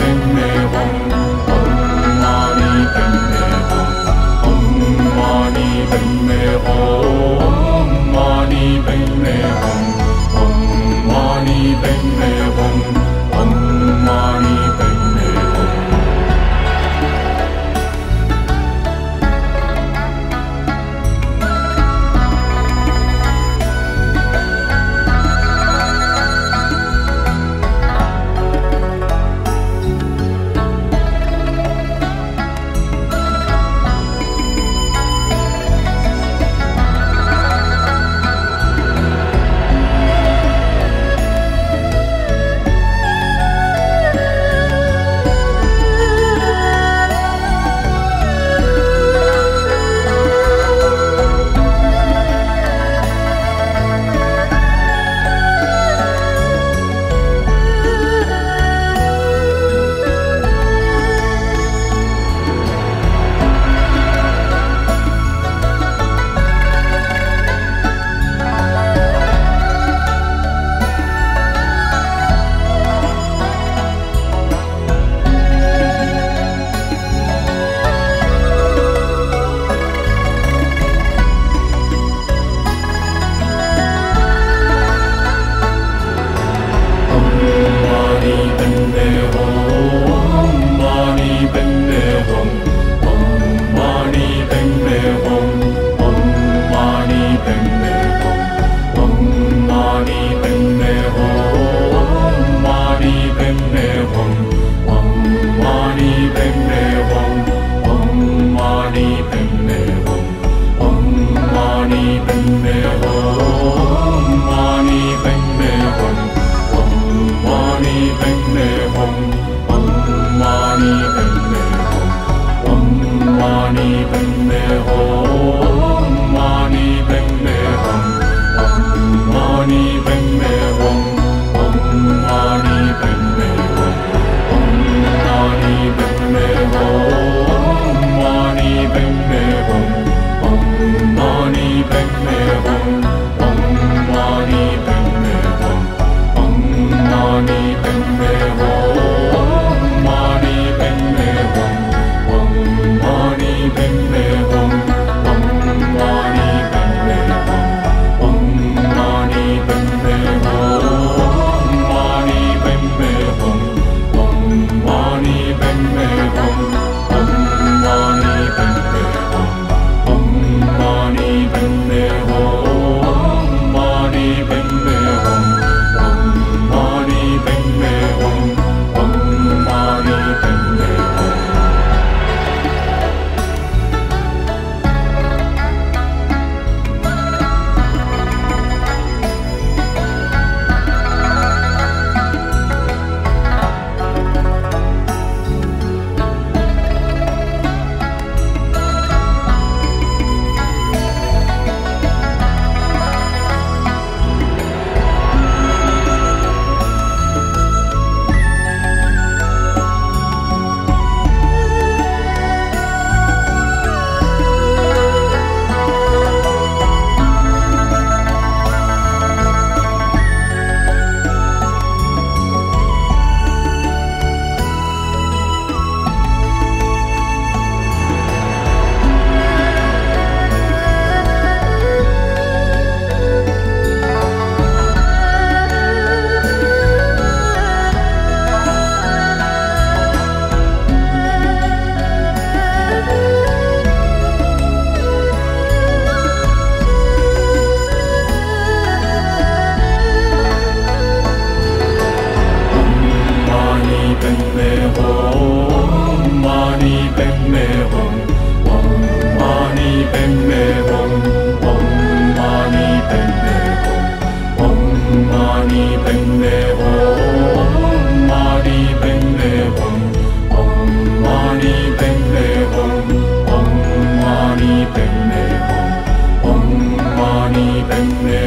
mani Yeah.